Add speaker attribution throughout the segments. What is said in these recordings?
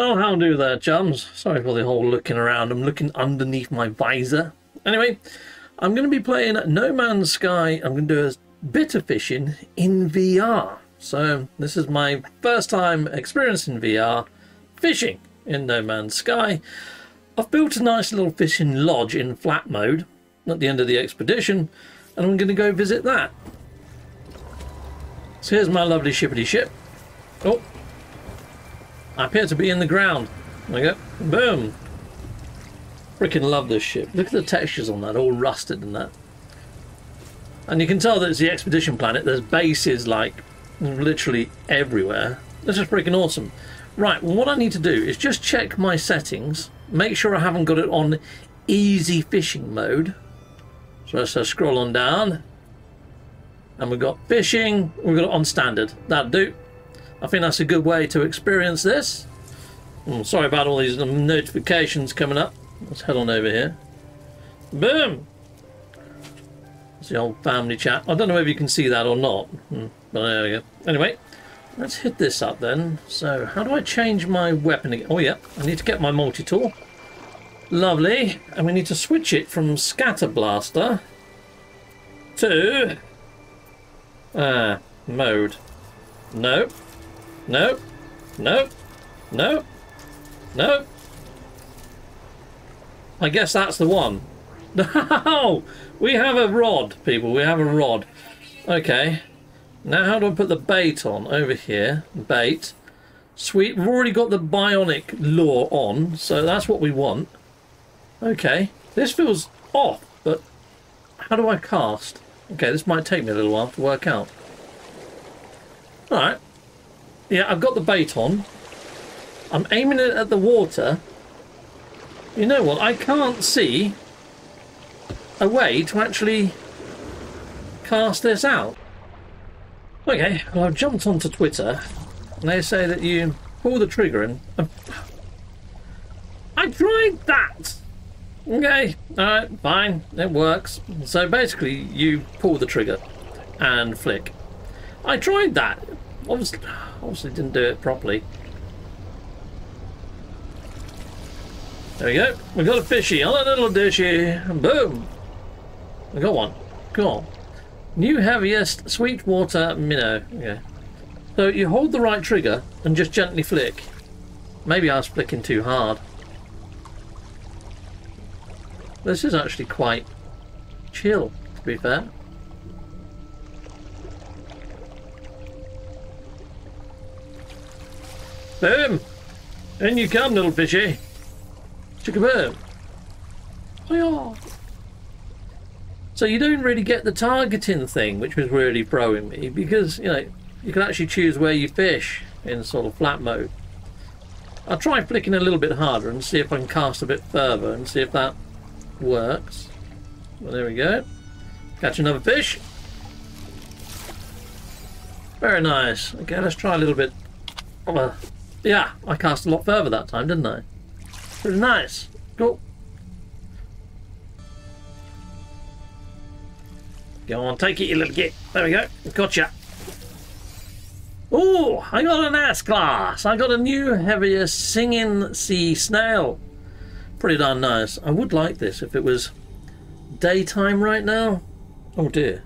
Speaker 1: Oh, how do there, chums? Sorry for the whole looking around. I'm looking underneath my visor. Anyway, I'm going to be playing No Man's Sky. I'm going to do a bit of fishing in VR. So this is my first time experiencing VR fishing in No Man's Sky. I've built a nice little fishing lodge in flat mode at the end of the expedition, and I'm going to go visit that. So here's my lovely shippity ship. Oh, I appear to be in the ground. There go. Boom. Freaking love this ship. Look at the textures on that, all rusted and that. And you can tell that it's the expedition planet. There's bases like literally everywhere. This is freaking awesome. Right, well, what I need to do is just check my settings, make sure I haven't got it on easy fishing mode. So let's just scroll on down. And we've got fishing, we've got it on standard. That'll do. I think that's a good way to experience this. Mm, sorry about all these notifications coming up. Let's head on over here. Boom! It's the old family chat. I don't know if you can see that or not. Mm, but there we go. Anyway, let's hit this up then. So, how do I change my weapon again? Oh yeah, I need to get my multi-tool. Lovely. And we need to switch it from Scatter Blaster to... Uh, mode. No. No. No. No. No. I guess that's the one. No! We have a rod, people. We have a rod. Okay. Now how do I put the bait on? Over here. Bait. Sweet. We've already got the bionic lure on, so that's what we want. Okay. This feels off, but how do I cast? Okay, this might take me a little while to work out. Alright. Yeah, I've got the bait on. I'm aiming it at the water. You know what? I can't see a way to actually cast this out. Okay, well, I've jumped onto Twitter, and they say that you pull the trigger and... Um, I tried that! Okay, alright, fine, it works. So basically, you pull the trigger and flick. I tried that. Obviously, obviously didn't do it properly. There we go. We got a fishy on a little dishy. Boom. We got one. Cool. New heaviest sweetwater minnow. Okay. So you hold the right trigger and just gently flick. Maybe I was flicking too hard. This is actually quite chill, to be fair. Boom! In you come, little fishy. Chickaboom. Oh, so you don't really get the targeting thing, which was really throwing me, because, you know, you can actually choose where you fish in sort of flat mode. I'll try flicking a little bit harder and see if I can cast a bit further and see if that works. Well, there we go. Catch another fish. Very nice. Okay, let's try a little bit. Oh, yeah, I cast a lot further that time, didn't I? Pretty nice. Cool. Go on, take it, you little git. There we go. Gotcha. Oh, I got an S-Class. I got a new, heavier singing sea snail. Pretty darn nice. I would like this if it was daytime right now. Oh dear.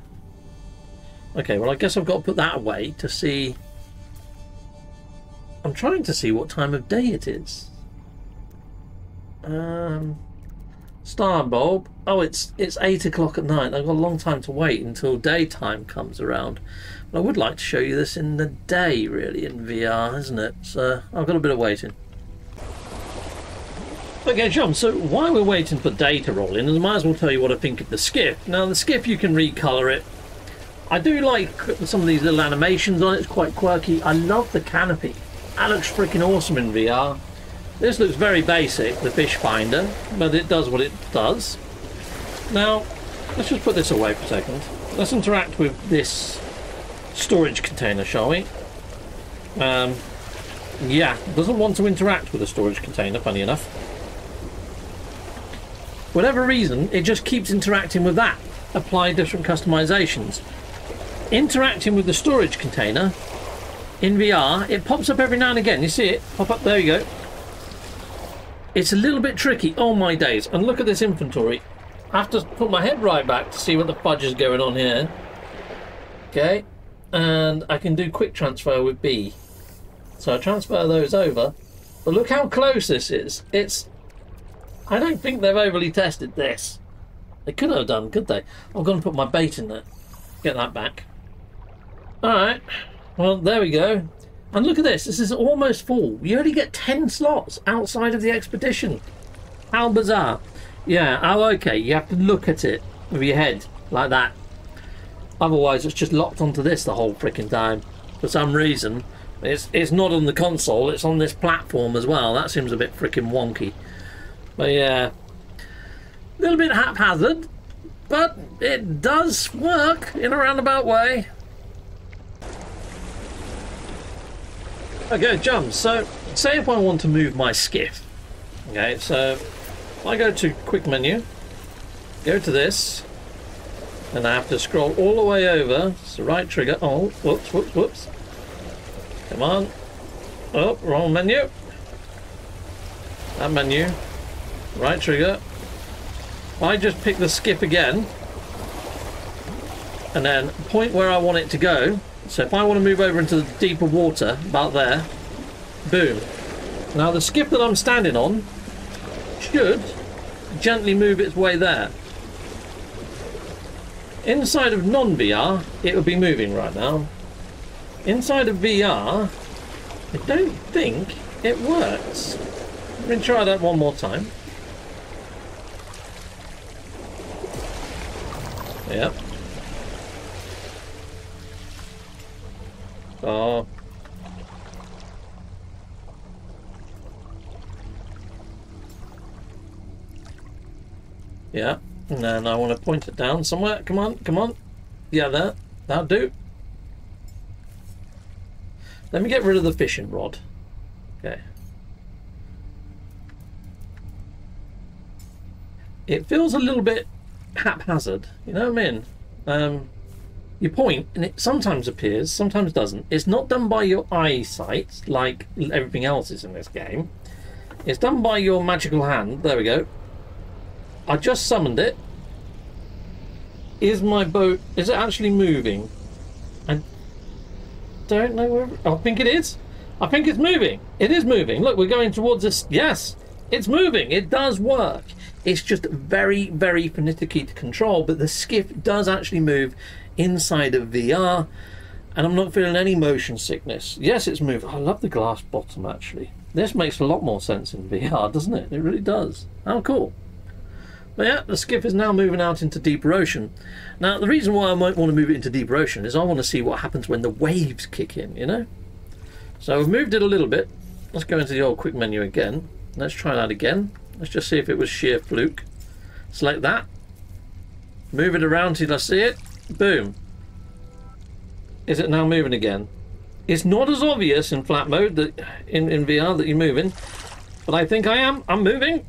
Speaker 1: Okay, well I guess I've got to put that away to see... I'm trying to see what time of day it is. Um, star bulb. Oh, it's it's eight o'clock at night. I've got a long time to wait until daytime comes around. But I would like to show you this in the day, really, in VR, isn't it? So I've got a bit of waiting. Okay, John, so while we're waiting for day to roll in, I might as well tell you what I think of the skiff. Now, the skiff, you can recolor it. I do like some of these little animations on it. It's quite quirky. I love the canopy. That looks freaking awesome in VR. This looks very basic, the fish finder, but it does what it does. Now, let's just put this away for a second. Let's interact with this storage container, shall we? Um, yeah, doesn't want to interact with a storage container, funny enough. Whatever reason, it just keeps interacting with that. Apply different customizations. Interacting with the storage container in VR, it pops up every now and again. You see it? Pop up, there you go. it's a little bit tricky. Oh my days. And look at this inventory. I have to put my head right back to see what the fudge is going on here. Okay. And I can do quick transfer with B. So I transfer those over. But look how close this is. It's... I don't think they've overly tested this. They could have done, could they? I'm going to put my bait in there. Get that back. Alright. Well, there we go. And look at this. This is almost full. You only get 10 slots outside of the expedition. How bizarre. Yeah, oh, okay. You have to look at it with your head like that. Otherwise, it's just locked onto this the whole freaking time. For some reason, it's it's not on the console. It's on this platform as well. That seems a bit freaking wonky. But yeah, a little bit haphazard, but it does work in a roundabout way. Okay, jump. So, say if I want to move my skiff. Okay, so I go to quick menu, go to this, and I have to scroll all the way over. It's the right trigger. Oh, whoops, whoops, whoops. Come on. Oh, wrong menu. That menu. Right trigger. I just pick the skiff again. And then point where I want it to go. So if I want to move over into the deeper water, about there, boom. Now the skiff that I'm standing on should gently move its way there. Inside of non-VR, it would be moving right now. Inside of VR, I don't think it works. Let me try that one more time. Yep. Oh. Yeah. And then I want to point it down somewhere. Come on, come on. Yeah, there. That'll do. Let me get rid of the fishing rod. Okay. It feels a little bit haphazard, you know what I mean? Um, you point and it sometimes appears, sometimes doesn't. It's not done by your eyesight like everything else is in this game. It's done by your magical hand. There we go. I just summoned it. Is my boat... Is it actually moving? I don't know where... I think it is. I think it's moving. It is moving. Look, we're going towards this... Yes, it's moving. It does work. It's just very, very finicky to control, but the skiff does actually move inside of VR, and I'm not feeling any motion sickness. Yes, it's moving. I love the glass bottom, actually. This makes a lot more sense in VR, doesn't it? It really does. How cool. But yeah, the skiff is now moving out into deeper ocean. Now, the reason why I might want to move it into deeper ocean is I want to see what happens when the waves kick in, you know? So I've moved it a little bit. Let's go into the old quick menu again. Let's try that again. Let's just see if it was sheer fluke. Select that. Move it around till I see it. Boom. Is it now moving again? It's not as obvious in flat mode that in, in VR that you're moving, but I think I am. I'm moving.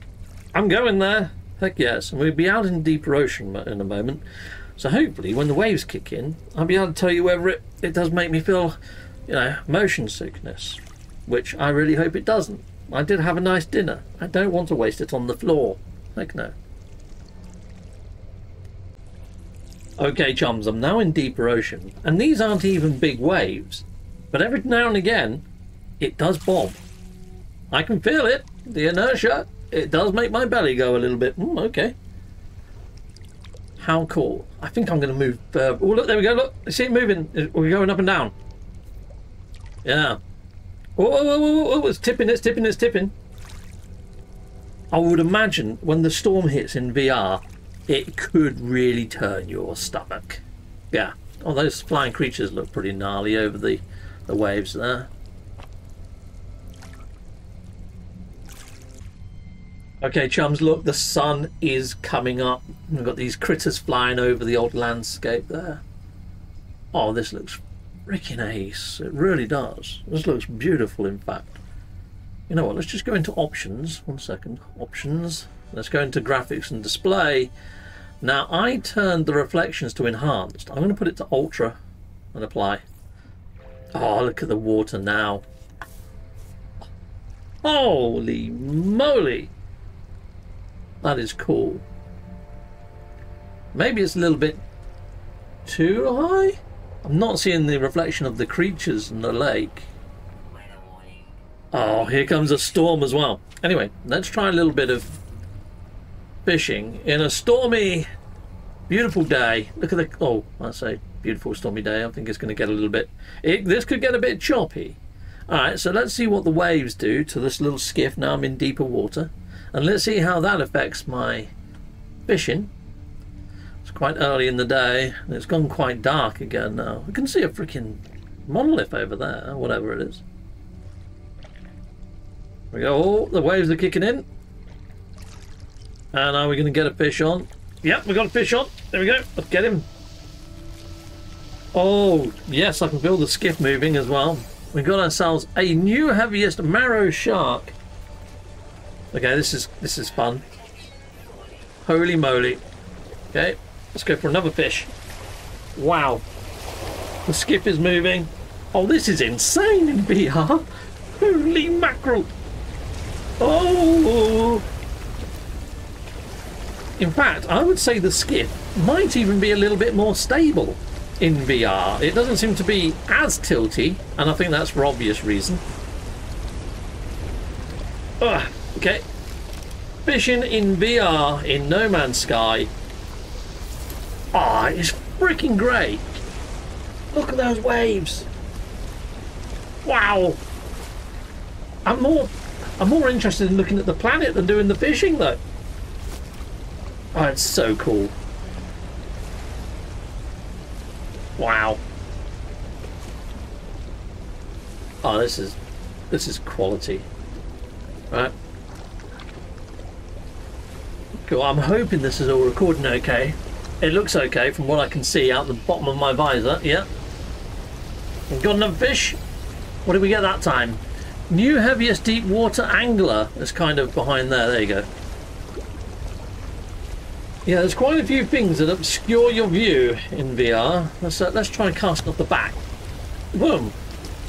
Speaker 1: I'm going there. Heck yes. And we'll be out in deeper ocean in a moment. So hopefully when the waves kick in, I'll be able to tell you whether it, it does make me feel, you know, motion sickness. Which I really hope it doesn't. I did have a nice dinner. I don't want to waste it on the floor. Heck no. Okay, chums, I'm now in deeper ocean, and these aren't even big waves, but every now and again, it does bob. I can feel it, the inertia. It does make my belly go a little bit. Mm, okay. How cool. I think I'm going to move further. Oh, look, there we go. Look, you see it moving. We're going up and down. Yeah. Oh, oh, oh, oh, oh, it's tipping, it's tipping, it's tipping. I would imagine when the storm hits in VR, it could really turn your stomach. Yeah. Oh, those flying creatures look pretty gnarly over the, the waves there. Okay, chums, look, the sun is coming up. We've got these critters flying over the old landscape there. Oh, this looks freaking ace. It really does. This looks beautiful, in fact. You know what, let's just go into options. One second. Options. Let's go into graphics and display. Now I turned the reflections to enhanced. I'm going to put it to ultra and apply. Oh, look at the water now. Holy moly! That is cool. Maybe it's a little bit too high? I'm not seeing the reflection of the creatures in the lake. Oh, here comes a storm as well. Anyway, let's try a little bit of fishing in a stormy, beautiful day. Look at the... Oh, I say beautiful stormy day. I think it's going to get a little bit... It, this could get a bit choppy. Alright, so let's see what the waves do to this little skiff now I'm in deeper water. And let's see how that affects my fishing. It's quite early in the day. And it's gone quite dark again now. I can see a freaking monolith over there, whatever it is. We go. Oh, the waves are kicking in. And are we going to get a fish on? Yep, we got a fish on. There we go. Let's get him. Oh, yes, I can feel the skiff moving as well. We got ourselves a new heaviest marrow shark. Okay, this is this is fun. Holy moly. Okay, let's go for another fish. Wow. The skiff is moving. Oh, this is insane in VR. Holy mackerel. Oh. In fact, I would say the skiff might even be a little bit more stable in VR. It doesn't seem to be as tilty, and I think that's for obvious reason. Ugh, okay. Fishing in VR in No Man's Sky. Ah, oh, it's freaking great. Look at those waves. Wow. I'm more I'm more interested in looking at the planet than doing the fishing though. Oh, it's so cool. Wow. Oh, this is this is quality. Right. Cool. I'm hoping this is all recording okay. It looks okay from what I can see out the bottom of my visor. Yeah. We've got another fish. What did we get that time? New heaviest deep water angler is kind of behind there. There you go. Yeah, there's quite a few things that obscure your view in VR. Let's, uh, let's try and cast off the back. Boom.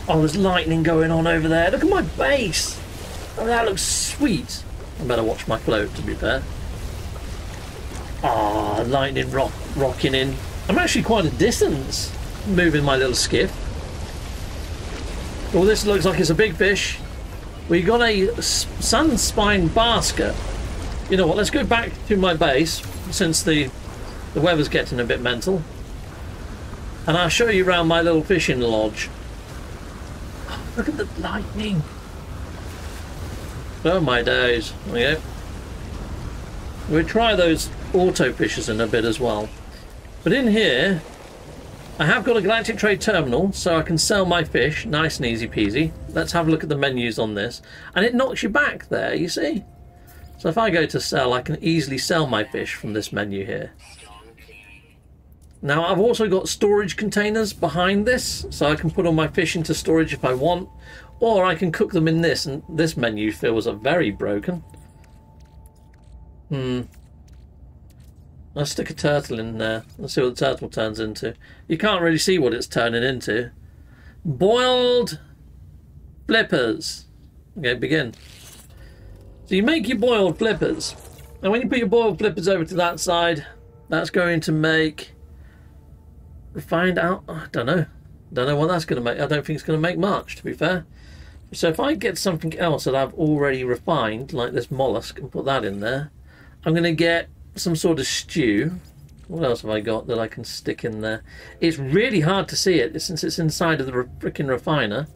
Speaker 1: Oh, there's lightning going on over there. Look at my base. Oh, that looks sweet. I better watch my float, to be fair. Ah, oh, lightning rock rocking in. I'm actually quite a distance moving my little skiff. Oh, this looks like it's a big fish. We got a sun sunspine basket. You know what, let's go back to my base since the the weather's getting a bit mental. And I'll show you around my little fishing lodge. Look at the lightning. Oh my days. Okay. We'll try those auto fishers in a bit as well. But in here, I have got a Galactic Trade Terminal, so I can sell my fish. Nice and easy peasy. Let's have a look at the menus on this. And it knocks you back there, you see? So if I go to sell, I can easily sell my fish from this menu here. Now I've also got storage containers behind this, so I can put all my fish into storage if I want, or I can cook them in this, and this menu feels very broken. Hmm. Let's stick a turtle in there. Let's see what the turtle turns into. You can't really see what it's turning into. Boiled flippers. Okay, begin. So you make your boiled flippers. And when you put your boiled flippers over to that side, that's going to make refined out. I don't know. Don't know what that's going to make. I don't think it's going to make much, to be fair. So if I get something else that I've already refined, like this mollusk, and put that in there, I'm going to get some sort of stew. What else have I got that I can stick in there? It's really hard to see it since it's inside of the freaking refiner.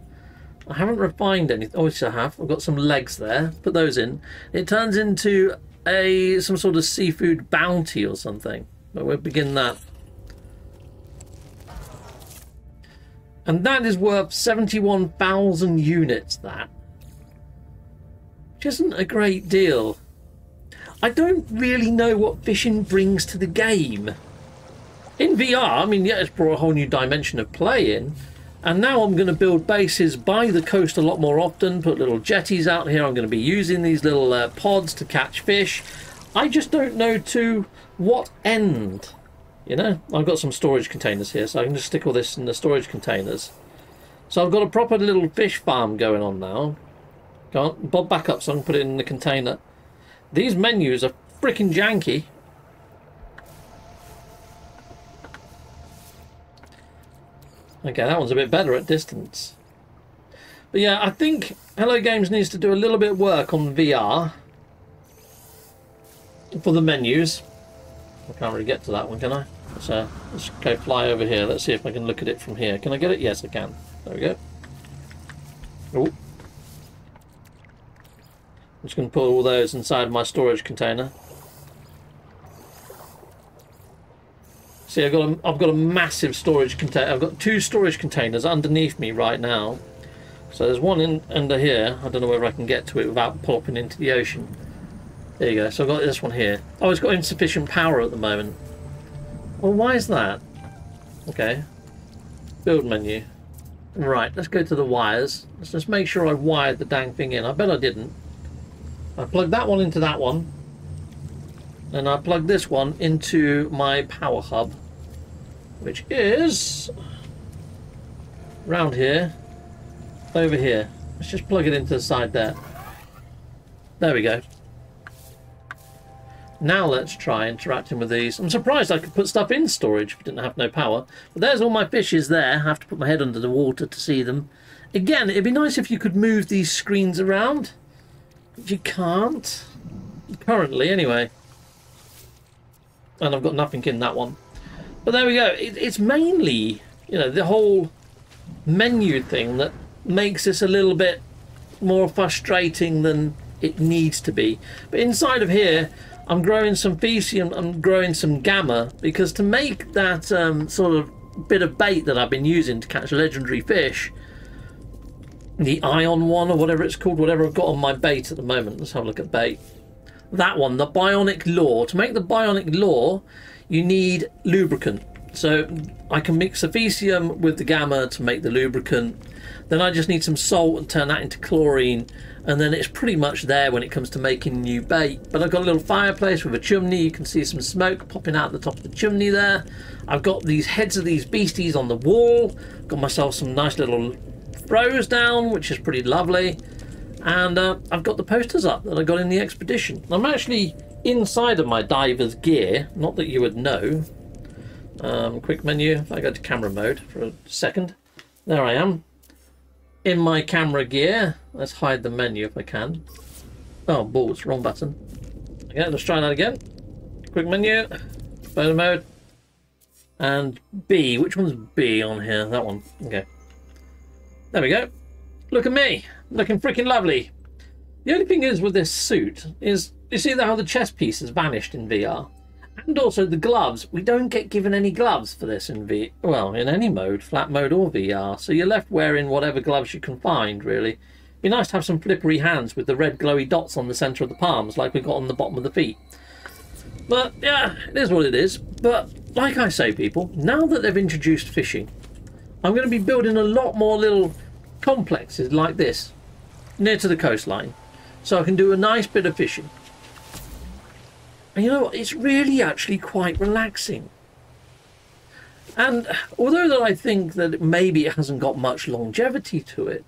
Speaker 1: I haven't refined anything. Oh, yes, I have. I've got some legs there. Put those in. It turns into a some sort of seafood bounty or something. But we'll begin that. And that is worth 71,000 units, that. Which isn't a great deal. I don't really know what fishing brings to the game. In VR, I mean, yeah, it's brought a whole new dimension of play in, and now I'm going to build bases by the coast a lot more often, put little jetties out here. I'm going to be using these little uh, pods to catch fish. I just don't know to what end. You know, I've got some storage containers here, so I can just stick all this in the storage containers. So I've got a proper little fish farm going on now. On, bob back up so I can put it in the container. These menus are freaking janky. Okay, that one's a bit better at distance. But yeah, I think Hello Games needs to do a little bit of work on VR for the menus. I can't really get to that one, can I? So let's go fly over here. Let's see if I can look at it from here. Can I get it? Yes, I can. There we go. Oh. I'm just going to put all those inside my storage container. See, I've got a, I've got a massive storage container. I've got two storage containers underneath me right now. So there's one in under here. I don't know whether I can get to it without popping into the ocean. There you go. So I've got this one here. Oh, it's got insufficient power at the moment. Well, why is that? Okay. Build menu. Right, let's go to the wires. Let's just make sure I wired the dang thing in. I bet I didn't. I plugged that one into that one. And I plugged this one into my power hub. Which is... round here. Over here. Let's just plug it into the side there. There we go. Now let's try interacting with these. I'm surprised I could put stuff in storage if it didn't have no power. But there's all my fishes there. I have to put my head under the water to see them. Again, it'd be nice if you could move these screens around. But you can't. Currently, anyway. And I've got nothing in that one. But there we go. It, it's mainly, you know, the whole menu thing that makes this a little bit more frustrating than it needs to be. But inside of here, I'm growing some Faecium, I'm growing some Gamma, because to make that um, sort of bit of bait that I've been using to catch legendary fish, the Ion one or whatever it's called, whatever I've got on my bait at the moment. Let's have a look at bait. That one, the Bionic Lure. To make the Bionic Lure, you need lubricant. So I can mix the with the Gamma to make the lubricant. Then I just need some salt and turn that into chlorine and then it's pretty much there when it comes to making new bait. But I've got a little fireplace with a chimney. You can see some smoke popping out the top of the chimney there. I've got these heads of these beasties on the wall. Got myself some nice little throws down, which is pretty lovely. And uh, I've got the posters up that I got in the expedition. I'm actually inside of my diver's gear, not that you would know. Um, quick menu, if I go to camera mode for a second. There I am in my camera gear. Let's hide the menu if I can. Oh, balls, wrong button. Okay, let's try that again. Quick menu, photo mode, and B. Which one's B on here? That one. Okay. There we go. Look at me, looking freaking lovely. The only thing is with this suit is, you see how the chest piece has vanished in VR? And also the gloves. We don't get given any gloves for this in V. Well, in any mode, flat mode or VR. So you're left wearing whatever gloves you can find, really. Be nice to have some flippery hands with the red glowy dots on the centre of the palms, like we got on the bottom of the feet. But yeah, it is what it is. But like I say, people, now that they've introduced fishing, I'm going to be building a lot more little complexes like this near to the coastline, so I can do a nice bit of fishing. And you know what? It's really actually quite relaxing. And although that I think that maybe it hasn't got much longevity to it,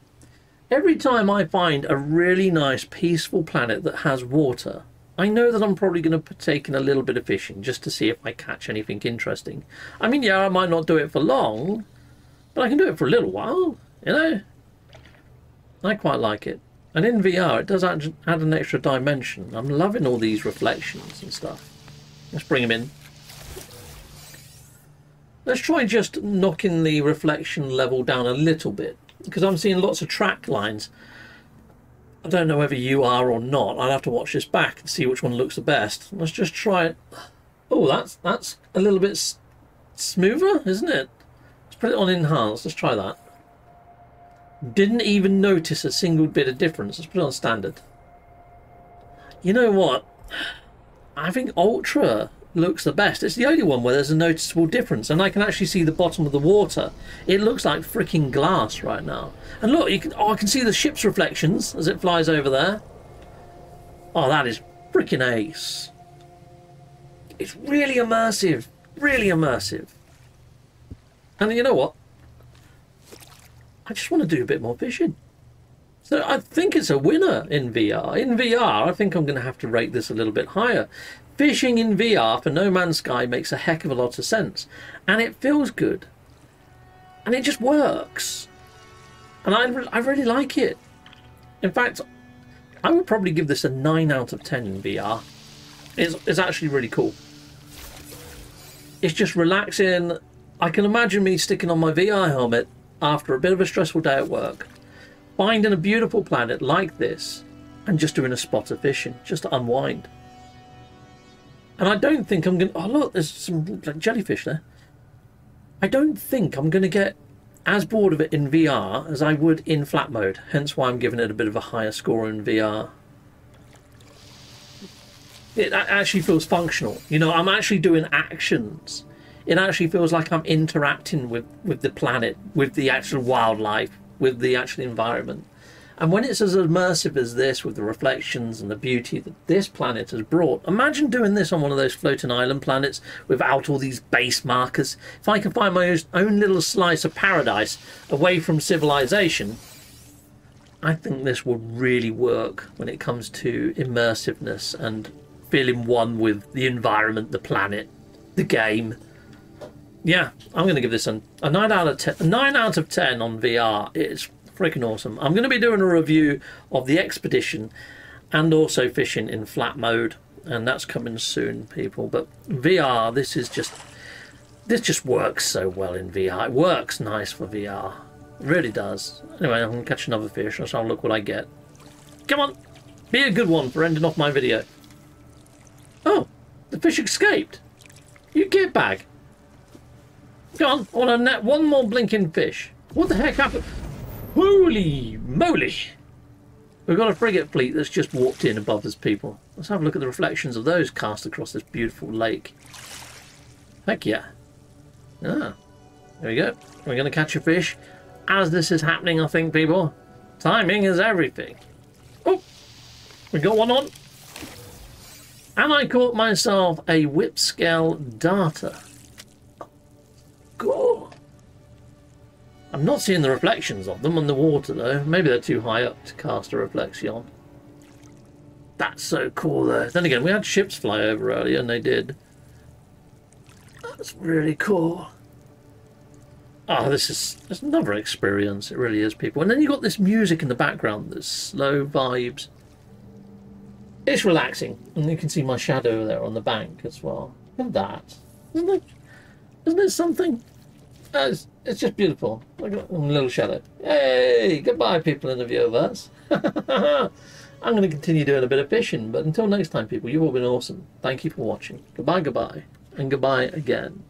Speaker 1: every time I find a really nice peaceful planet that has water, I know that I'm probably going to partake in a little bit of fishing just to see if I catch anything interesting. I mean, yeah, I might not do it for long, but I can do it for a little while, you know? I quite like it. And in VR, it does add, add an extra dimension. I'm loving all these reflections and stuff. Let's bring them in. Let's try just knocking the reflection level down a little bit. Because I'm seeing lots of track lines. I don't know whether you are or not. I'll have to watch this back and see which one looks the best. Let's just try it. Oh, that's that's a little bit smoother, isn't it? Let's put it on enhanced. Let's try that. Didn't even notice a single bit of difference. Let's put it on standard. You know what? I think Ultra looks the best. It's the only one where there's a noticeable difference, and I can actually see the bottom of the water. It looks like freaking glass right now. And look, you can oh, I can see the ship's reflections as it flies over there. Oh, that is freaking ace. It's really immersive, really immersive. And you know what? I just want to do a bit more fishing. So I think it's a winner in VR. In VR, I think I'm going to have to rate this a little bit higher. Fishing in VR for No Man's Sky makes a heck of a lot of sense. And it feels good. And it just works. And I, I really like it. In fact, I would probably give this a 9 out of 10 in VR. It's, it's actually really cool. It's just relaxing. I can imagine me sticking on my VR helmet after a bit of a stressful day at work, finding a beautiful planet like this, and just doing a spot of fishing, just to unwind. And I don't think I'm going to... Oh, look, there's some jellyfish there. I don't think I'm going to get as bored of it in VR as I would in flat mode. Hence why I'm giving it a bit of a higher score in VR. It actually feels functional. You know, I'm actually doing actions. It actually feels like I'm interacting with, with the planet, with the actual wildlife, with the actual environment. And when it's as immersive as this, with the reflections and the beauty that this planet has brought, imagine doing this on one of those floating island planets without all these base markers. If I can find my own little slice of paradise away from civilization, I think this will really work when it comes to immersiveness and feeling one with the environment, the planet, the game. Yeah, I'm going to give this a, nine out of ten. Nine out of ten on VR. It's freaking awesome. I'm going to be doing a review of the expedition and also fishing in flat mode, and that's coming soon, people. But VR, this is just this just works so well in VR. It works nice for VR. It really does. Anyway, I'm going to catch another fish, so I'll look what I get. Come on! Be a good one for ending off my video. Oh, the fish escaped. You get back. Go on, a net one more blinking fish. What the heck happened? Holy moly! We've got a frigate fleet that's just walked in above us, people. Let's have a look at the reflections of those cast across this beautiful lake. Heck yeah. Ah, there we go. We're going to catch a fish. As this is happening, I think, people. Timing is everything. Oh, we got one on. And I caught myself a whipscale darter. God. I'm not seeing the reflections of them on the water though. Maybe they're too high up to cast a reflection. That's so cool though. Then again, we had ships fly over earlier and they did. That's really cool. Oh, this is this another experience. It really is, people. And then you've got this music in the background, this slow vibes. It's relaxing. And you can see my shadow there on the bank as well. Look at that. Isn't it, isn't it something? Uh, it's, it's, just beautiful. At a little shadow. Hey, goodbye, people in the Viewerverse. I'm going to continue doing a bit of fishing, but until next time, people, you've all been awesome. Thank you for watching. Goodbye, goodbye, and goodbye again.